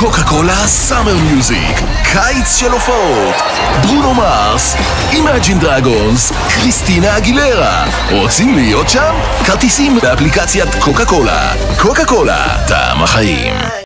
קוקה קולה summer music, קיץ של הופעות, ברונו מרס, אימג'ין דרגונס, קריסטינה אגילרה. רוצים להיות שם? כרטיסים באפליקציית קוקה קולה. קוקה קולה, טעם החיים.